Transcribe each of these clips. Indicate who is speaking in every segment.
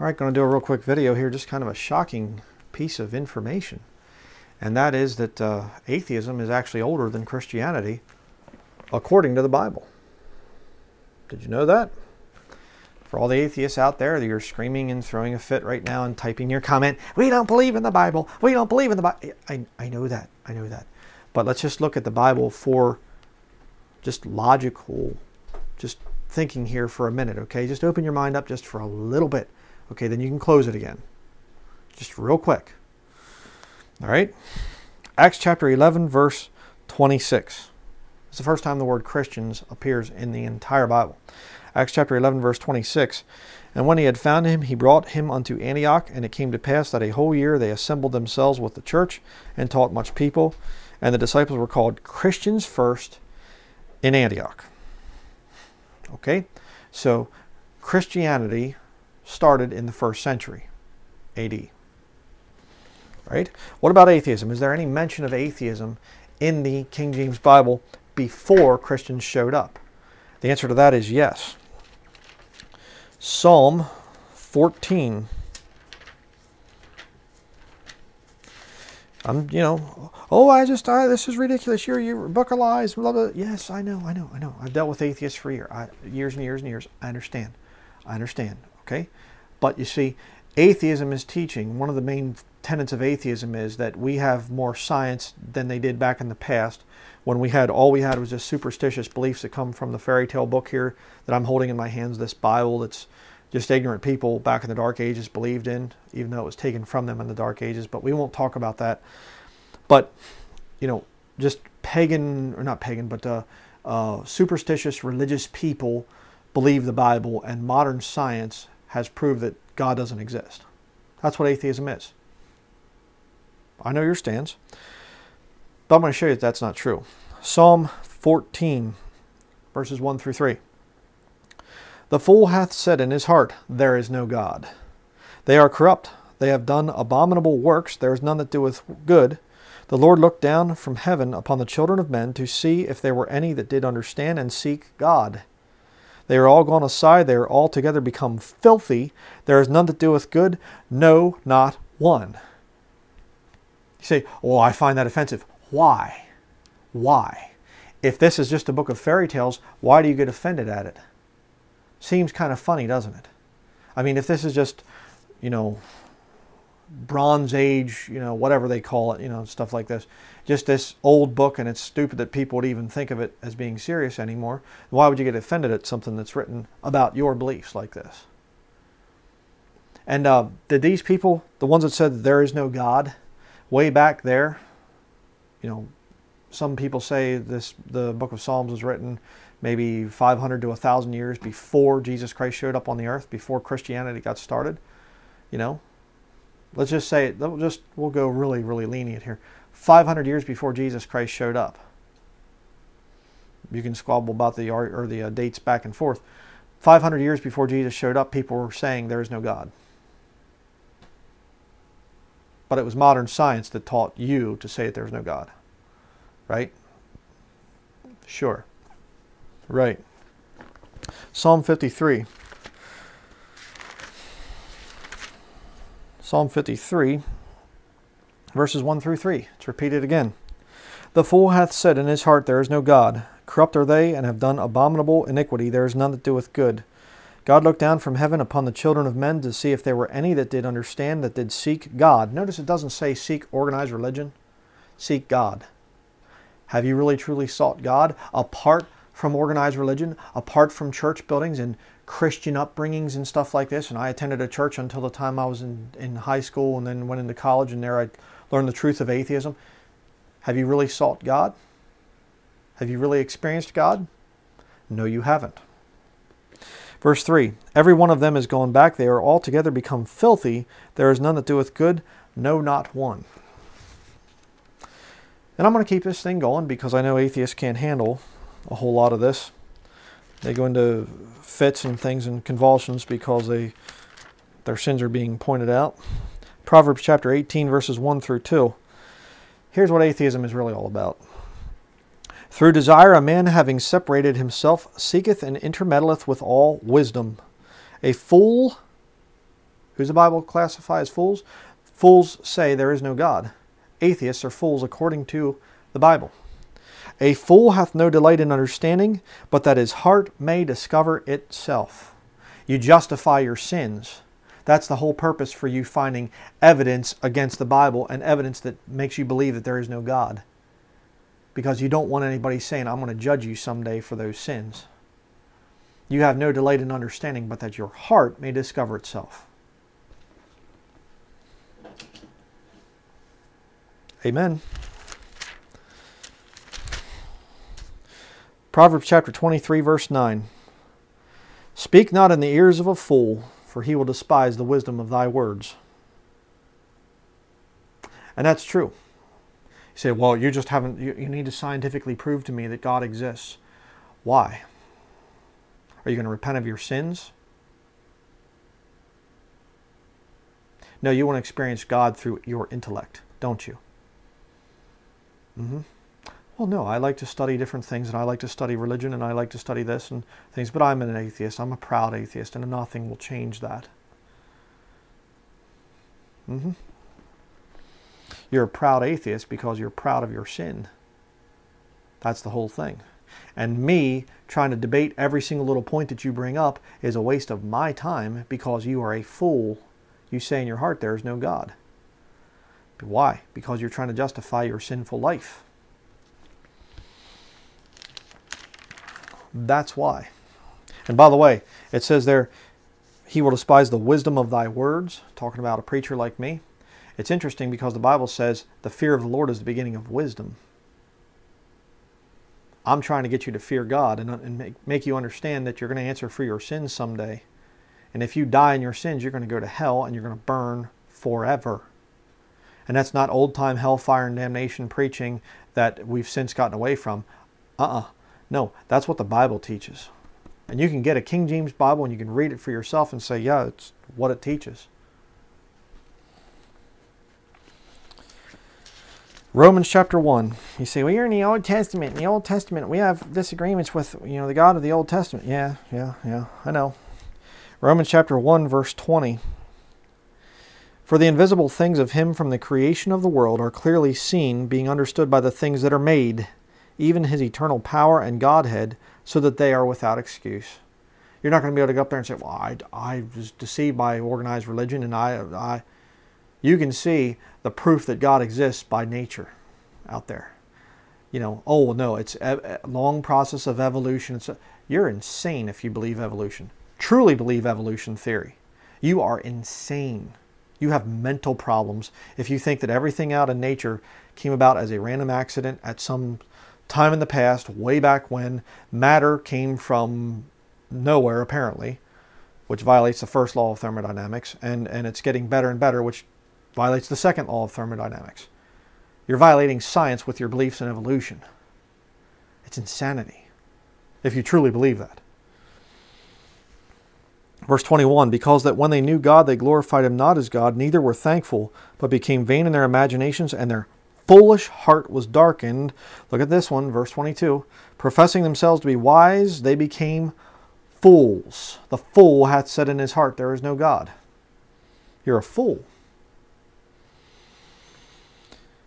Speaker 1: All right, going to do a real quick video here, just kind of a shocking piece of information. And that is that uh, atheism is actually older than Christianity, according to the Bible. Did you know that? For all the atheists out there, you're screaming and throwing a fit right now and typing your comment, we don't believe in the Bible, we don't believe in the Bible. I, I know that, I know that. But let's just look at the Bible for just logical, just thinking here for a minute, okay? Just open your mind up just for a little bit Okay, then you can close it again. Just real quick. All right? Acts chapter 11, verse 26. It's the first time the word Christians appears in the entire Bible. Acts chapter 11, verse 26. And when he had found him, he brought him unto Antioch. And it came to pass that a whole year they assembled themselves with the church and taught much people. And the disciples were called Christians first in Antioch. Okay? So Christianity started in the first century AD. Right? What about atheism? Is there any mention of atheism in the King James Bible before Christians showed up? The answer to that is yes. Psalm 14. I'm, you know, oh, I just, I, this is ridiculous. You're, you book of lies, blah, blah. Yes, I know, I know, I know. I've dealt with atheists for year, I, years and years and years. I understand. I understand. Okay, but you see, atheism is teaching. One of the main tenets of atheism is that we have more science than they did back in the past when we had all we had was just superstitious beliefs that come from the fairy tale book here that I'm holding in my hands, this Bible that's just ignorant people back in the Dark Ages believed in, even though it was taken from them in the Dark Ages. But we won't talk about that. But, you know, just pagan, or not pagan, but uh, uh, superstitious religious people believe the Bible, and modern science has proved that God doesn't exist. That's what atheism is. I know your stance, but I'm going to show you that that's not true. Psalm 14, verses 1 through 3. The fool hath said in his heart, There is no God. They are corrupt. They have done abominable works. There is none that doeth good. The Lord looked down from heaven upon the children of men to see if there were any that did understand and seek God. They are all gone aside. They are altogether become filthy. There is none that doeth good, no, not one. You say, "Well, oh, I find that offensive. Why? Why? If this is just a book of fairy tales, why do you get offended at it? Seems kind of funny, doesn't it? I mean, if this is just, you know, Bronze Age, you know, whatever they call it, you know, stuff like this. Just this old book, and it's stupid that people would even think of it as being serious anymore. Why would you get offended at something that's written about your beliefs like this? And uh, did these people, the ones that said that there is no God, way back there, you know, some people say this the book of Psalms was written maybe 500 to 1,000 years before Jesus Christ showed up on the earth, before Christianity got started. You know, let's just say we'll just we'll go really really lenient here 500 years before jesus christ showed up you can squabble about the or the uh, dates back and forth 500 years before jesus showed up people were saying there is no god but it was modern science that taught you to say that there's no god right sure right psalm 53 Psalm 53, verses 1 through 3. It's repeated again. The fool hath said in his heart, There is no God. Corrupt are they, and have done abominable iniquity. There is none that doeth good. God looked down from heaven upon the children of men to see if there were any that did understand, that did seek God. Notice it doesn't say seek organized religion, seek God. Have you really truly sought God apart from organized religion, apart from church buildings and Christian upbringings and stuff like this. And I attended a church until the time I was in, in high school and then went into college, and there I learned the truth of atheism. Have you really sought God? Have you really experienced God? No, you haven't. Verse 3 Every one of them is gone back. They are altogether become filthy. There is none that doeth good, no, not one. And I'm going to keep this thing going because I know atheists can't handle a whole lot of this. They go into fits and things and convulsions because they their sins are being pointed out. Proverbs chapter 18 verses 1 through 2. Here's what atheism is really all about. Through desire a man having separated himself seeketh and intermeddleth with all wisdom. A fool who's the Bible classifies fools? Fools say there is no God. Atheists are fools according to the Bible. A fool hath no delight in understanding, but that his heart may discover itself. You justify your sins. That's the whole purpose for you finding evidence against the Bible and evidence that makes you believe that there is no God. Because you don't want anybody saying, I'm going to judge you someday for those sins. You have no delight in understanding, but that your heart may discover itself. Amen. Proverbs chapter 23, verse 9. Speak not in the ears of a fool, for he will despise the wisdom of thy words. And that's true. You say, well, you just haven't, you, you need to scientifically prove to me that God exists. Why? Are you going to repent of your sins? No, you want to experience God through your intellect, don't you? Mm-hmm well, no, I like to study different things and I like to study religion and I like to study this and things, but I'm an atheist. I'm a proud atheist and nothing will change that. Mm -hmm. You're a proud atheist because you're proud of your sin. That's the whole thing. And me trying to debate every single little point that you bring up is a waste of my time because you are a fool. You say in your heart there is no God. But why? Because you're trying to justify your sinful life. That's why. And by the way, it says there, he will despise the wisdom of thy words, talking about a preacher like me. It's interesting because the Bible says the fear of the Lord is the beginning of wisdom. I'm trying to get you to fear God and, and make, make you understand that you're going to answer for your sins someday. And if you die in your sins, you're going to go to hell and you're going to burn forever. And that's not old time hellfire and damnation preaching that we've since gotten away from. Uh uh no, that's what the Bible teaches. And you can get a King James Bible and you can read it for yourself and say, yeah, it's what it teaches. Romans chapter 1. You say, well, you're in the Old Testament. In the Old Testament, we have disagreements with, you know, the God of the Old Testament. Yeah, yeah, yeah, I know. Romans chapter 1, verse 20. For the invisible things of him from the creation of the world are clearly seen, being understood by the things that are made even his eternal power and Godhead, so that they are without excuse. You're not going to be able to go up there and say, well, I, I was deceived by organized religion, and I, I. You can see the proof that God exists by nature out there. You know, oh, well, no, it's a long process of evolution. you're insane if you believe evolution. Truly believe evolution theory. You are insane. You have mental problems if you think that everything out in nature came about as a random accident at some time in the past, way back when matter came from nowhere, apparently, which violates the first law of thermodynamics, and, and it's getting better and better, which violates the second law of thermodynamics. You're violating science with your beliefs in evolution. It's insanity, if you truly believe that. Verse 21 Because that when they knew God, they glorified him not as God, neither were thankful, but became vain in their imaginations, and their foolish heart was darkened. Look at this one, verse 22. Professing themselves to be wise, they became fools. The fool hath said in his heart, There is no God. You're a fool.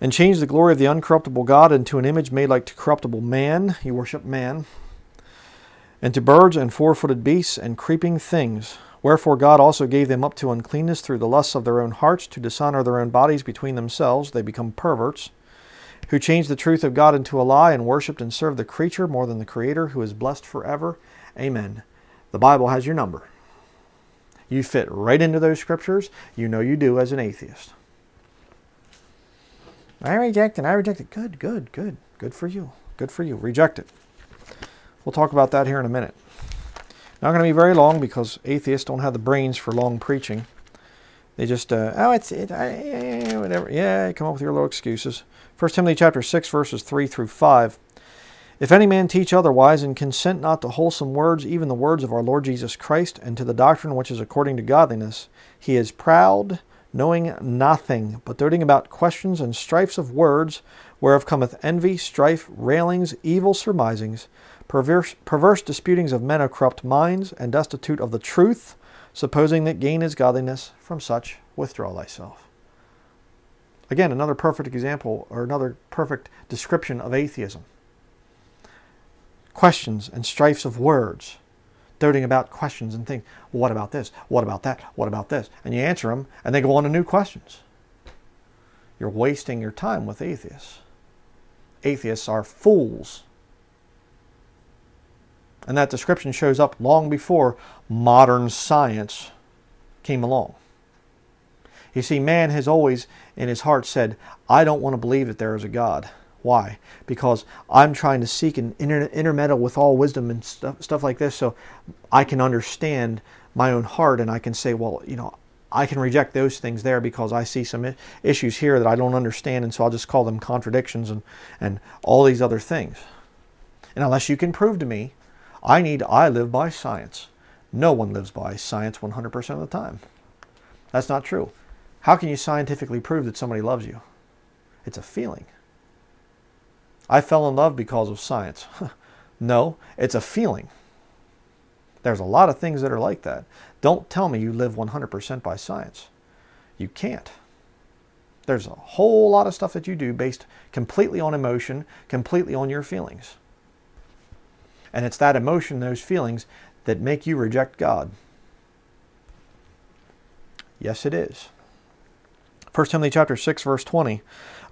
Speaker 1: And change the glory of the uncorruptible God into an image made like to corruptible man. You worship man. And to birds and four footed beasts and creeping things Wherefore God also gave them up to uncleanness through the lusts of their own hearts, to dishonor their own bodies between themselves. They become perverts, who changed the truth of God into a lie, and worshipped and served the creature more than the Creator, who is blessed forever. Amen. The Bible has your number. You fit right into those scriptures. You know you do as an atheist. I reject and I reject it. Good, good, good. Good for you. Good for you. Reject it. We'll talk about that here in a minute. Not going to be very long because atheists don't have the brains for long preaching. They just, uh, oh, it's, it, I, whatever. Yeah, come up with your little excuses. 1 Timothy chapter 6, verses 3 through 5. If any man teach otherwise and consent not to wholesome words, even the words of our Lord Jesus Christ, and to the doctrine which is according to godliness, he is proud, knowing nothing, but doting about questions and strifes of words, whereof cometh envy, strife, railings, evil surmisings, perverse, perverse disputings of men of corrupt minds, and destitute of the truth, supposing that gain is godliness, from such withdraw thyself. Again, another perfect example, or another perfect description of atheism. Questions and strifes of words, doting about questions and things. what about this? What about that? What about this? And you answer them, and they go on to new questions. You're wasting your time with atheists atheists are fools. And that description shows up long before modern science came along. You see, man has always in his heart said, I don't want to believe that there is a God. Why? Because I'm trying to seek and inter intermeddle with all wisdom and stuff, stuff like this so I can understand my own heart and I can say, well, you know, I can reject those things there because I see some issues here that I don't understand, and so I'll just call them contradictions and, and all these other things. And unless you can prove to me, I need, I live by science. No one lives by science 100% of the time. That's not true. How can you scientifically prove that somebody loves you? It's a feeling. I fell in love because of science. no, it's a feeling. There's a lot of things that are like that. Don't tell me you live 100% by science. You can't. There's a whole lot of stuff that you do based completely on emotion, completely on your feelings. And it's that emotion, those feelings, that make you reject God. Yes, it is. 1 Timothy chapter 6 verse 20.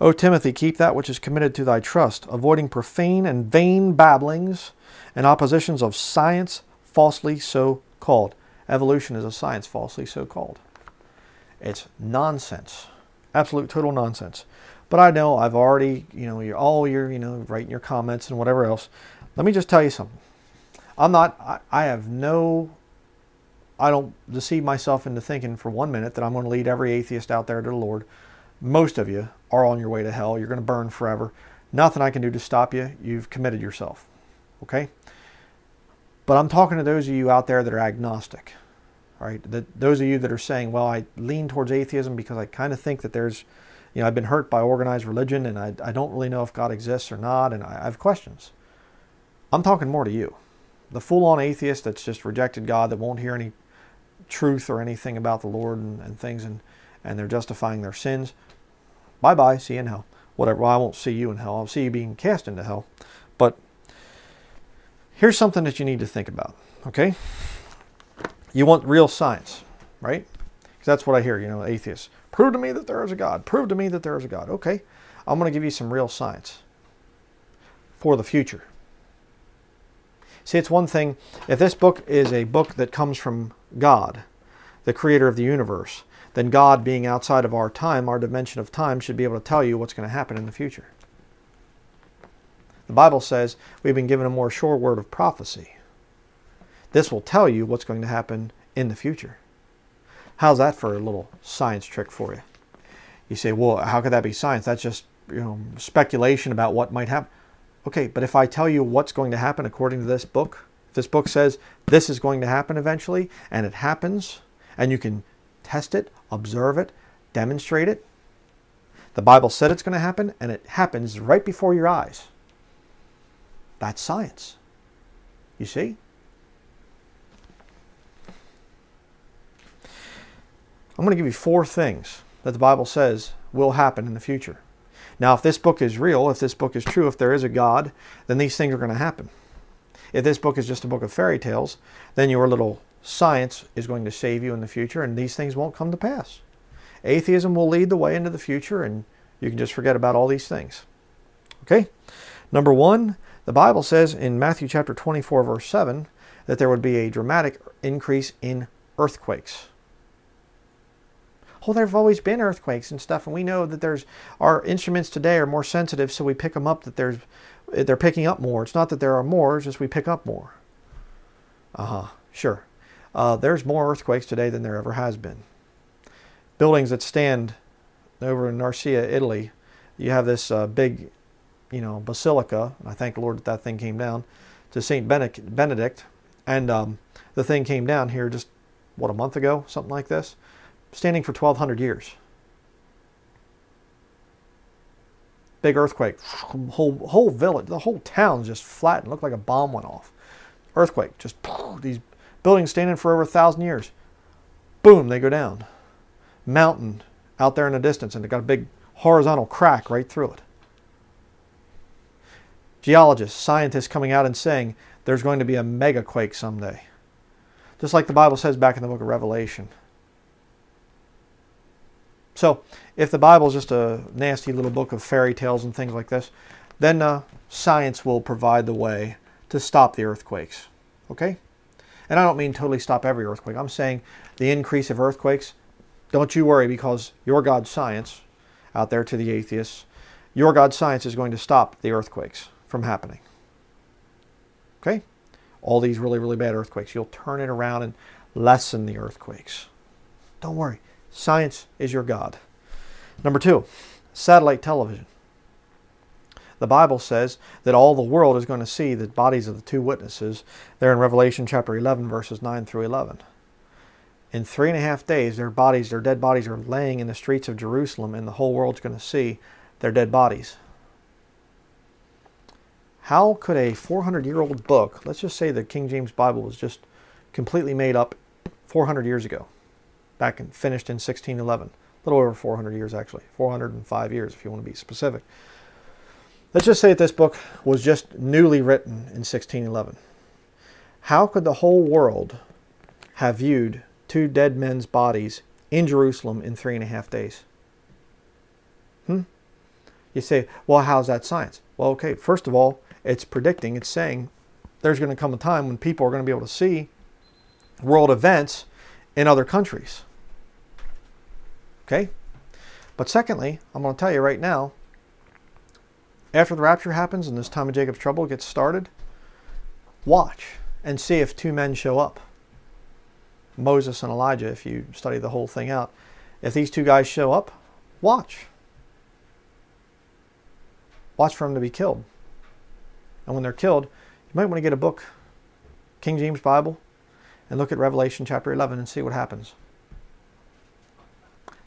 Speaker 1: O Timothy, keep that which is committed to thy trust, avoiding profane and vain babblings and oppositions of science falsely so called. Evolution is a science falsely so called. It's nonsense, absolute total nonsense. But I know I've already, you know, you're all your, you know, writing your comments and whatever else. Let me just tell you something. I'm not, I, I have no, I don't deceive myself into thinking for one minute that I'm going to lead every atheist out there to the Lord. Most of you are on your way to hell. You're going to burn forever. Nothing I can do to stop you. You've committed yourself. Okay? But I'm talking to those of you out there that are agnostic, right? That those of you that are saying, well, I lean towards atheism because I kind of think that there's, you know, I've been hurt by organized religion and I, I don't really know if God exists or not and I, I have questions. I'm talking more to you. The full on atheist that's just rejected God, that won't hear any truth or anything about the Lord and, and things and, and they're justifying their sins. Bye bye, see you in hell. Whatever, well, I won't see you in hell. I'll see you being cast into hell. But Here's something that you need to think about, okay? You want real science, right? Because that's what I hear, you know, atheists. Prove to me that there is a God. Prove to me that there is a God. Okay, I'm going to give you some real science for the future. See, it's one thing, if this book is a book that comes from God, the creator of the universe, then God being outside of our time, our dimension of time, should be able to tell you what's going to happen in the future. The Bible says we've been given a more sure word of prophecy. This will tell you what's going to happen in the future. How's that for a little science trick for you? You say, well, how could that be science? That's just you know, speculation about what might happen. Okay, but if I tell you what's going to happen according to this book, if this book says this is going to happen eventually, and it happens, and you can test it, observe it, demonstrate it. The Bible said it's going to happen, and it happens right before your eyes. That's science. You see? I'm going to give you four things that the Bible says will happen in the future. Now, if this book is real, if this book is true, if there is a God, then these things are going to happen. If this book is just a book of fairy tales, then your little science is going to save you in the future and these things won't come to pass. Atheism will lead the way into the future and you can just forget about all these things. Okay? Number one, the Bible says in Matthew chapter 24, verse 7, that there would be a dramatic increase in earthquakes. Well, there have always been earthquakes and stuff, and we know that there's our instruments today are more sensitive, so we pick them up that there's they're picking up more. It's not that there are more, it's just we pick up more. Uh-huh, sure. Uh, there's more earthquakes today than there ever has been. Buildings that stand over in Norcia, Italy, you have this uh, big you know, basilica. I thank the Lord that that thing came down to St. Benedict. And um, the thing came down here just, what, a month ago, something like this, standing for 1,200 years. Big earthquake, whole, whole village, the whole town just flattened, looked like a bomb went off. Earthquake, just these buildings standing for over a 1,000 years. Boom, they go down. Mountain out there in the distance, and it got a big horizontal crack right through it geologists, scientists coming out and saying there's going to be a mega quake someday. Just like the Bible says back in the book of Revelation. So, if the Bible is just a nasty little book of fairy tales and things like this, then uh, science will provide the way to stop the earthquakes. Okay? And I don't mean totally stop every earthquake. I'm saying the increase of earthquakes, don't you worry because your God science out there to the atheists, your God science is going to stop the earthquakes from happening. Okay? All these really, really bad earthquakes. You'll turn it around and lessen the earthquakes. Don't worry. Science is your God. Number two, satellite television. The Bible says that all the world is going to see the bodies of the two witnesses They're in Revelation chapter 11, verses 9 through 11. In three and a half days, their bodies, their dead bodies, are laying in the streets of Jerusalem, and the whole world's going to see their dead bodies. How could a 400 year old book, let's just say the King James Bible was just completely made up 400 years ago, back and finished in 1611, a little over 400 years actually, 405 years if you want to be specific. Let's just say that this book was just newly written in 1611. How could the whole world have viewed two dead men's bodies in Jerusalem in three and a half days? Hmm? You say, well, how's that science? Well, okay, first of all, it's predicting, it's saying there's going to come a time when people are going to be able to see world events in other countries. Okay? But secondly, I'm going to tell you right now, after the rapture happens and this time of Jacob's trouble gets started, watch and see if two men show up. Moses and Elijah, if you study the whole thing out. If these two guys show up, watch. Watch for them to be killed and when they're killed, you might want to get a book, King James Bible, and look at Revelation chapter 11 and see what happens.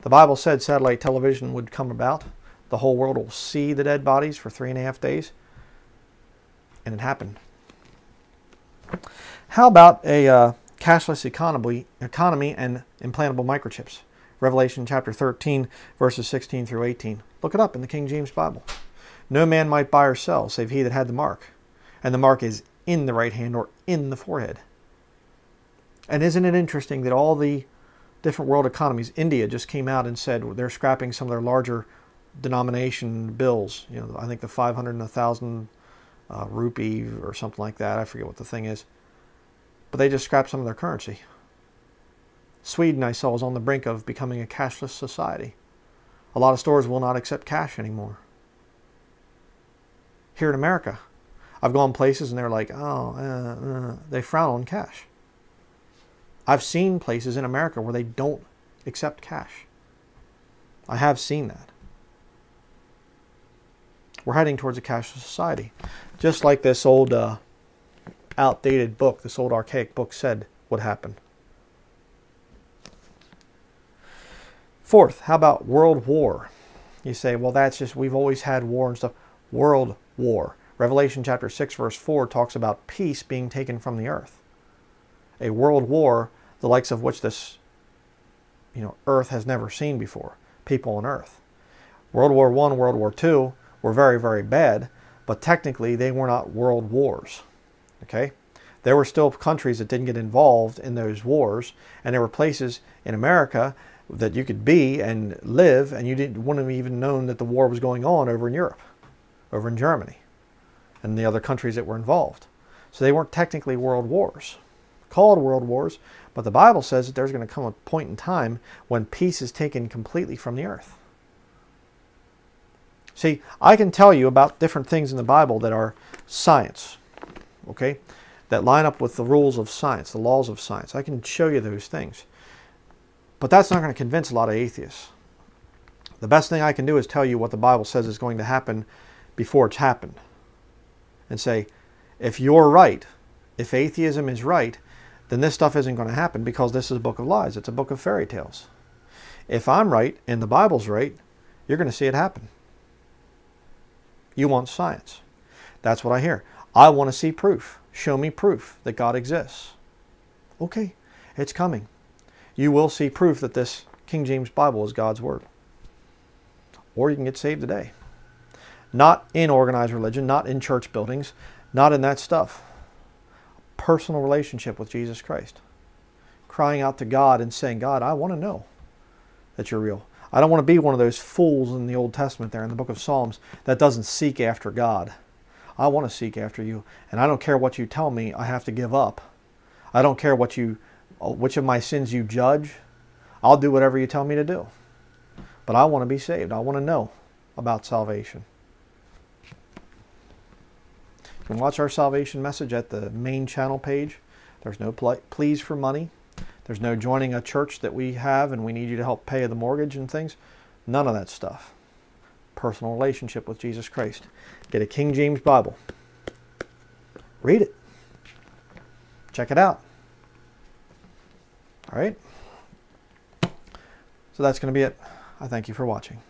Speaker 1: The Bible said satellite television would come about. The whole world will see the dead bodies for three and a half days. And it happened. How about a uh, cashless economy, economy and implantable microchips? Revelation chapter 13, verses 16 through 18. Look it up in the King James Bible. No man might buy or sell, save he that had the mark and the mark is in the right hand or in the forehead. And isn't it interesting that all the different world economies, India just came out and said they're scrapping some of their larger denomination bills. You know, I think the 500 and 1,000 uh, rupee or something like that. I forget what the thing is. But they just scrapped some of their currency. Sweden, I saw, is on the brink of becoming a cashless society. A lot of stores will not accept cash anymore. Here in America, I've gone places and they're like, oh, uh, uh, they frown on cash. I've seen places in America where they don't accept cash. I have seen that. We're heading towards a cashless society. Just like this old uh, outdated book, this old archaic book said would happen. Fourth, how about world war? You say, well, that's just, we've always had war and stuff. World war. Revelation chapter 6 verse 4 talks about peace being taken from the earth. A world war the likes of which this you know earth has never seen before, people on earth. World War 1, World War 2 were very very bad, but technically they were not world wars. Okay? There were still countries that didn't get involved in those wars, and there were places in America that you could be and live, and you didn't wouldn't have even known that the war was going on over in Europe, over in Germany and the other countries that were involved. So they weren't technically world wars, called world wars, but the Bible says that there's going to come a point in time when peace is taken completely from the earth. See, I can tell you about different things in the Bible that are science, okay, that line up with the rules of science, the laws of science. I can show you those things. But that's not going to convince a lot of atheists. The best thing I can do is tell you what the Bible says is going to happen before it's happened and say, if you're right, if atheism is right, then this stuff isn't going to happen because this is a book of lies. It's a book of fairy tales. If I'm right and the Bible's right, you're going to see it happen. You want science. That's what I hear. I want to see proof. Show me proof that God exists. Okay, it's coming. You will see proof that this King James Bible is God's Word. Or you can get saved today. Not in organized religion, not in church buildings, not in that stuff. Personal relationship with Jesus Christ. Crying out to God and saying, God, I want to know that you're real. I don't want to be one of those fools in the Old Testament there in the book of Psalms that doesn't seek after God. I want to seek after you, and I don't care what you tell me, I have to give up. I don't care what you uh, which of my sins you judge. I'll do whatever you tell me to do. But I want to be saved. I want to know about salvation. You can watch our salvation message at the main channel page. There's no pleas for money. There's no joining a church that we have and we need you to help pay the mortgage and things. None of that stuff. Personal relationship with Jesus Christ. Get a King James Bible. Read it. Check it out. All right. So that's going to be it. I thank you for watching.